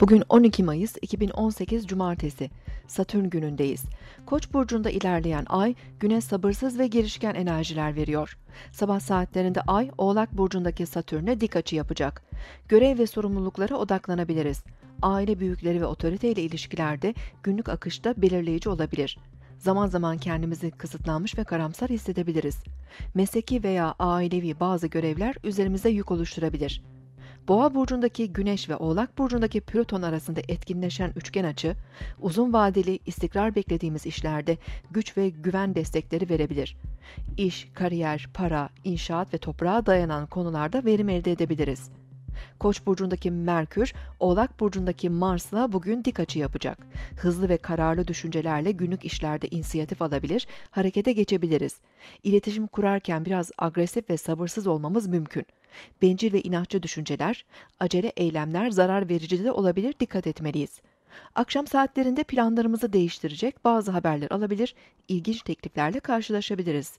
Bugün 12 Mayıs 2018 Cumartesi. Satürn günündeyiz. Koç burcunda ilerleyen ay güne sabırsız ve girişken enerjiler veriyor. Sabah saatlerinde ay Oğlak burcundaki Satürn'e dik açı yapacak. Görev ve sorumluluklara odaklanabiliriz. Aile büyükleri ve otorite ile ilişkilerde günlük akışta belirleyici olabilir. Zaman zaman kendimizi kısıtlanmış ve karamsar hissedebiliriz. Mesleki veya ailevi bazı görevler üzerimize yük oluşturabilir. Boğa burcundaki Güneş ve Oğlak burcundaki Plüton arasında etkinleşen üçgen açı, uzun vadeli istikrar beklediğimiz işlerde güç ve güven destekleri verebilir. İş, kariyer, para, inşaat ve toprağa dayanan konularda verim elde edebiliriz. Koç burcundaki Merkür, Oğlak burcundaki Mars'la bugün dik açı yapacak. Hızlı ve kararlı düşüncelerle günlük işlerde inisiyatif alabilir, harekete geçebiliriz. İletişim kurarken biraz agresif ve sabırsız olmamız mümkün. Bencil ve inatçı düşünceler, acele eylemler zarar verici de olabilir, dikkat etmeliyiz. Akşam saatlerinde planlarımızı değiştirecek bazı haberler alabilir, ilginç tekliflerle karşılaşabiliriz.